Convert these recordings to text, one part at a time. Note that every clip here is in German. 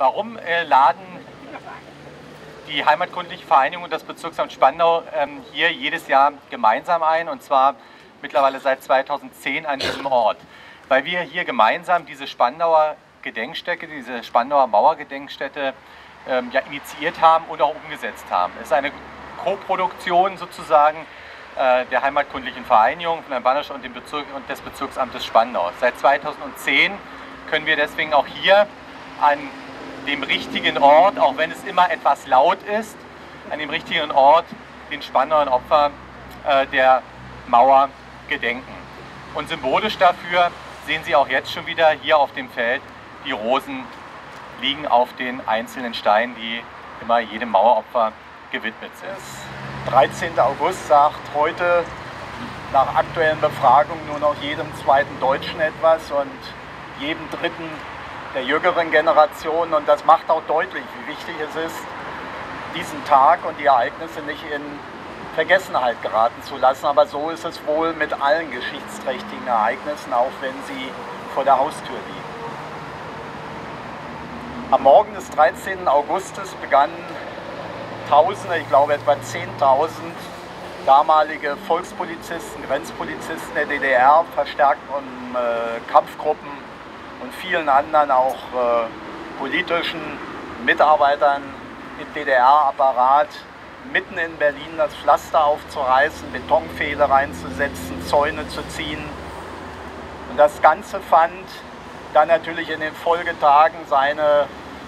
Warum äh, laden die Heimatkundliche Vereinigung und das Bezirksamt Spandau ähm, hier jedes Jahr gemeinsam ein und zwar mittlerweile seit 2010 an diesem Ort? Weil wir hier gemeinsam diese Spandauer Gedenkstätte, diese Spandauer Mauergedenkstätte ähm, ja, initiiert haben und auch umgesetzt haben. Es ist eine Co-Produktion sozusagen äh, der Heimatkundlichen Vereinigung von Herrn Bannisch und, dem Bezirk, und des Bezirksamtes Spandau. Seit 2010 können wir deswegen auch hier an dem richtigen Ort, auch wenn es immer etwas laut ist, an dem richtigen Ort den Spandauern Opfer äh, der Mauer gedenken. Und symbolisch dafür sehen Sie auch jetzt schon wieder hier auf dem Feld, die Rosen liegen auf den einzelnen Steinen, die immer jedem Maueropfer gewidmet sind. 13. August sagt heute nach aktuellen Befragungen nur noch jedem zweiten Deutschen etwas und jedem dritten der jüngeren Generation. Und das macht auch deutlich, wie wichtig es ist, diesen Tag und die Ereignisse nicht in Vergessenheit geraten zu lassen. Aber so ist es wohl mit allen geschichtsträchtigen Ereignissen, auch wenn sie vor der Haustür liegen. Am Morgen des 13. Augustes begannen Tausende, ich glaube etwa 10.000 damalige Volkspolizisten, Grenzpolizisten der DDR, verstärkt von äh, Kampfgruppen und vielen anderen auch äh, politischen Mitarbeitern im DDR-Apparat mitten in Berlin das Pflaster aufzureißen, Betonpfähle reinzusetzen, Zäune zu ziehen. Und das Ganze fand dann natürlich in den Folgetagen seine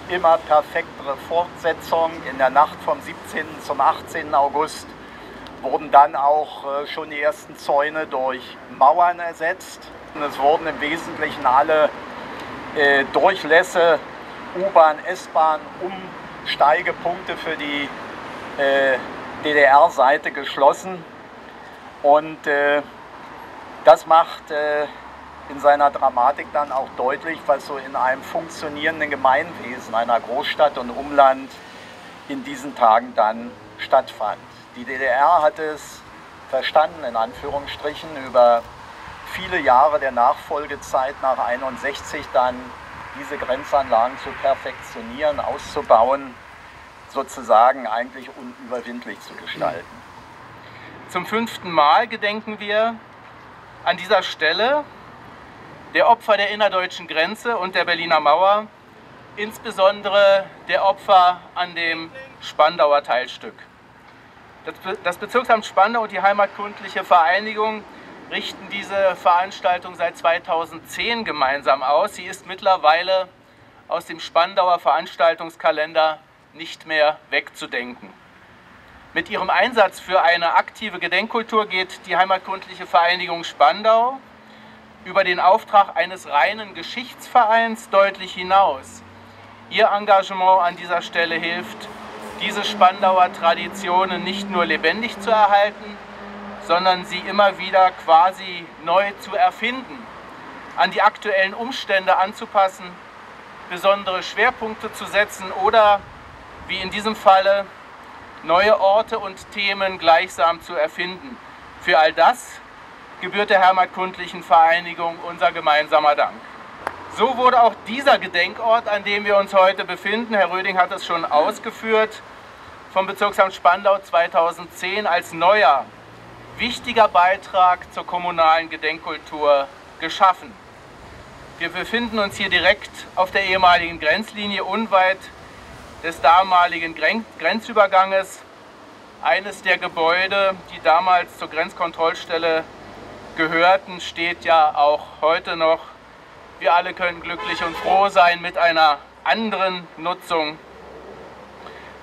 immer perfektere Fortsetzung. In der Nacht vom 17. zum 18. August wurden dann auch äh, schon die ersten Zäune durch Mauern ersetzt. Und es wurden im Wesentlichen alle äh, Durchlässe, U-Bahn, S-Bahn, Umsteigepunkte für die äh, DDR-Seite geschlossen. Und äh, das macht äh, in seiner Dramatik dann auch deutlich, was so in einem funktionierenden Gemeinwesen einer Großstadt und Umland in diesen Tagen dann stattfand. Die DDR hat es verstanden, in Anführungsstrichen, über viele Jahre der Nachfolgezeit nach 1961 dann diese Grenzanlagen zu perfektionieren, auszubauen, sozusagen eigentlich unüberwindlich zu gestalten. Zum fünften Mal gedenken wir an dieser Stelle der Opfer der innerdeutschen Grenze und der Berliner Mauer, insbesondere der Opfer an dem Spandauer Teilstück. Das Bezirksamt Spandau und die Heimatkundliche Vereinigung richten diese Veranstaltung seit 2010 gemeinsam aus. Sie ist mittlerweile aus dem Spandauer Veranstaltungskalender nicht mehr wegzudenken. Mit ihrem Einsatz für eine aktive Gedenkkultur geht die Heimatkundliche Vereinigung Spandau über den Auftrag eines reinen Geschichtsvereins deutlich hinaus. Ihr Engagement an dieser Stelle hilft, diese Spandauer Traditionen nicht nur lebendig zu erhalten, sondern sie immer wieder quasi neu zu erfinden, an die aktuellen Umstände anzupassen, besondere Schwerpunkte zu setzen oder, wie in diesem Falle, neue Orte und Themen gleichsam zu erfinden. Für all das gebührt der Heimatkundlichen Vereinigung unser gemeinsamer Dank. So wurde auch dieser Gedenkort, an dem wir uns heute befinden, Herr Röding hat es schon ausgeführt, vom Bezirksamt Spandau 2010 als neuer, wichtiger Beitrag zur kommunalen Gedenkkultur geschaffen. Wir befinden uns hier direkt auf der ehemaligen Grenzlinie unweit des damaligen Grenzüberganges. Eines der Gebäude, die damals zur Grenzkontrollstelle gehörten, steht ja auch heute noch. Wir alle können glücklich und froh sein mit einer anderen Nutzung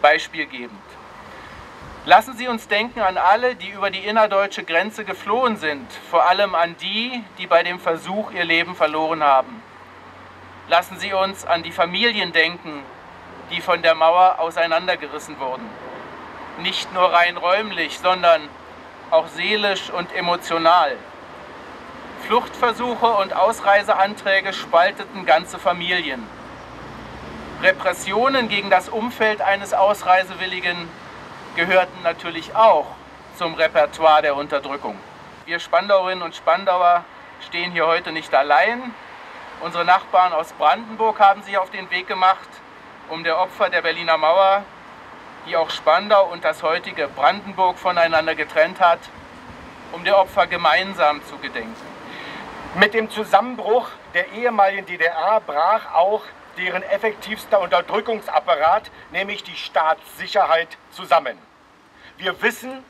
beispielgebend. Lassen Sie uns denken an alle, die über die innerdeutsche Grenze geflohen sind, vor allem an die, die bei dem Versuch ihr Leben verloren haben. Lassen Sie uns an die Familien denken, die von der Mauer auseinandergerissen wurden. Nicht nur rein räumlich, sondern auch seelisch und emotional. Fluchtversuche und Ausreiseanträge spalteten ganze Familien. Repressionen gegen das Umfeld eines Ausreisewilligen gehörten natürlich auch zum Repertoire der Unterdrückung. Wir Spandauerinnen und Spandauer stehen hier heute nicht allein. Unsere Nachbarn aus Brandenburg haben sich auf den Weg gemacht. um der Opfer der Berliner Mauer, die auch Spandau und das heutige Brandenburg voneinander getrennt hat, um der Opfer gemeinsam zu gedenken. Mit dem Zusammenbruch der ehemaligen DDR brach auch deren effektivster Unterdrückungsapparat, nämlich die Staatssicherheit, zusammen. Wir wissen,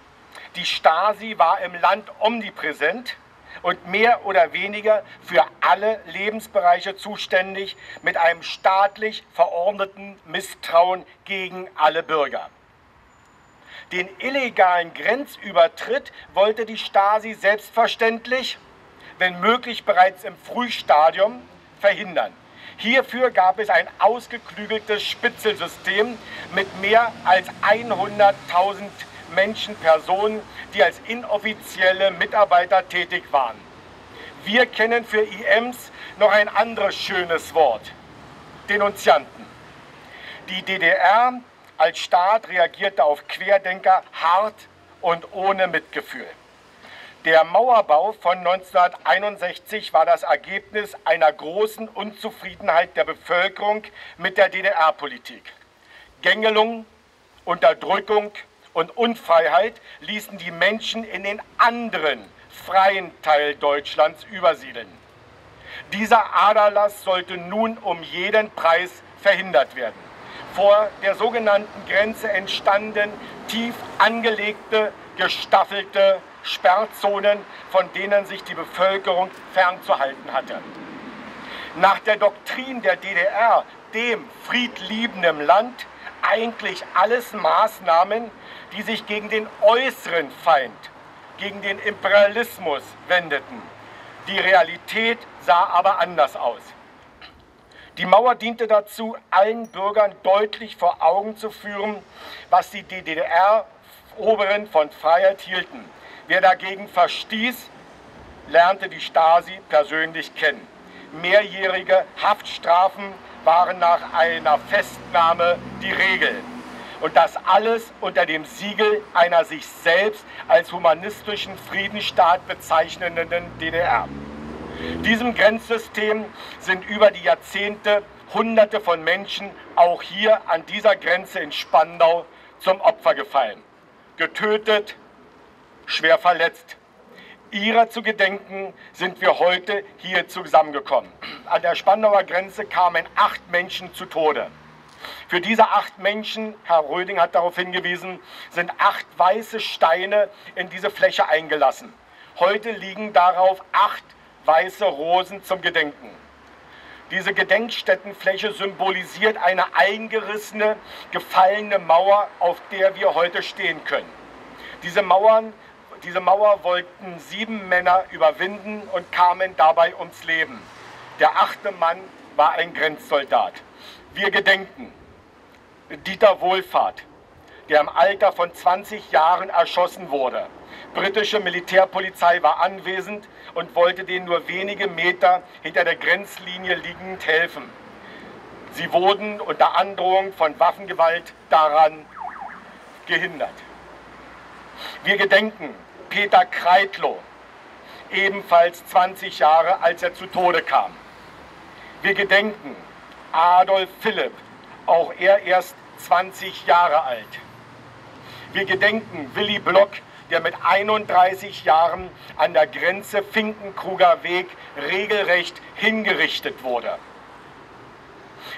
die Stasi war im Land omnipräsent und mehr oder weniger für alle Lebensbereiche zuständig mit einem staatlich verordneten Misstrauen gegen alle Bürger. Den illegalen Grenzübertritt wollte die Stasi selbstverständlich, wenn möglich bereits im Frühstadium, verhindern. Hierfür gab es ein ausgeklügeltes Spitzelsystem mit mehr als 100.000 Menschen, Personen, die als inoffizielle Mitarbeiter tätig waren. Wir kennen für IMs noch ein anderes schönes Wort, Denunzianten. Die DDR als Staat reagierte auf Querdenker hart und ohne Mitgefühl. Der Mauerbau von 1961 war das Ergebnis einer großen Unzufriedenheit der Bevölkerung mit der DDR-Politik. Gängelung, Unterdrückung, und Unfreiheit ließen die Menschen in den anderen freien Teil Deutschlands übersiedeln. Dieser Aderlass sollte nun um jeden Preis verhindert werden. Vor der sogenannten Grenze entstanden tief angelegte, gestaffelte Sperrzonen, von denen sich die Bevölkerung fernzuhalten hatte. Nach der Doktrin der DDR, dem friedliebenden Land, eigentlich alles Maßnahmen, die sich gegen den äußeren Feind, gegen den Imperialismus wendeten. Die Realität sah aber anders aus. Die Mauer diente dazu, allen Bürgern deutlich vor Augen zu führen, was die DDR-Oberen von Freiheit hielten. Wer dagegen verstieß, lernte die Stasi persönlich kennen. Mehrjährige Haftstrafen waren nach einer Festnahme die Regel. Und das alles unter dem Siegel einer sich selbst als humanistischen Friedensstaat bezeichnenden DDR. Diesem Grenzsystem sind über die Jahrzehnte Hunderte von Menschen auch hier an dieser Grenze in Spandau zum Opfer gefallen. Getötet, schwer verletzt. Ihrer zu gedenken sind wir heute hier zusammengekommen. An der Spandauer Grenze kamen acht Menschen zu Tode. Für diese acht Menschen, Herr Röding hat darauf hingewiesen, sind acht weiße Steine in diese Fläche eingelassen. Heute liegen darauf acht weiße Rosen zum Gedenken. Diese Gedenkstättenfläche symbolisiert eine eingerissene, gefallene Mauer, auf der wir heute stehen können. Diese, Mauern, diese Mauer wollten sieben Männer überwinden und kamen dabei ums Leben. Der achte Mann war ein Grenzsoldat. Wir gedenken Dieter Wohlfahrt, der im Alter von 20 Jahren erschossen wurde. Britische Militärpolizei war anwesend und wollte den nur wenige Meter hinter der Grenzlinie liegend helfen. Sie wurden unter Androhung von Waffengewalt daran gehindert. Wir gedenken Peter Kreitlow, ebenfalls 20 Jahre, als er zu Tode kam. Wir gedenken Adolf Philipp, auch er erst 20 Jahre alt. Wir gedenken Willy Block, der mit 31 Jahren an der Grenze Finkenkruger Weg regelrecht hingerichtet wurde.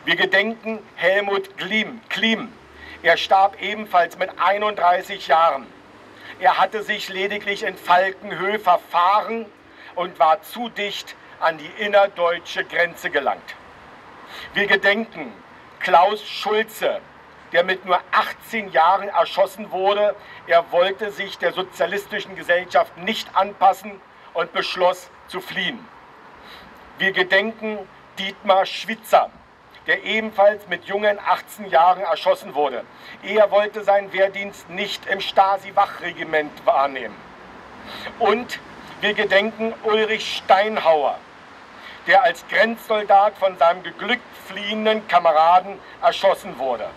Wir gedenken Helmut Klim. Klim. Er starb ebenfalls mit 31 Jahren. Er hatte sich lediglich in Falkenhöhe verfahren und war zu dicht an die innerdeutsche Grenze gelangt. Wir gedenken Klaus Schulze, der mit nur 18 Jahren erschossen wurde. Er wollte sich der sozialistischen Gesellschaft nicht anpassen und beschloss zu fliehen. Wir gedenken Dietmar Schwitzer, der ebenfalls mit jungen 18 Jahren erschossen wurde. Er wollte seinen Wehrdienst nicht im Stasi-Wachregiment wahrnehmen. Und wir gedenken Ulrich Steinhauer, der als Grenzsoldat von seinem geglückt fliehenden Kameraden erschossen wurde.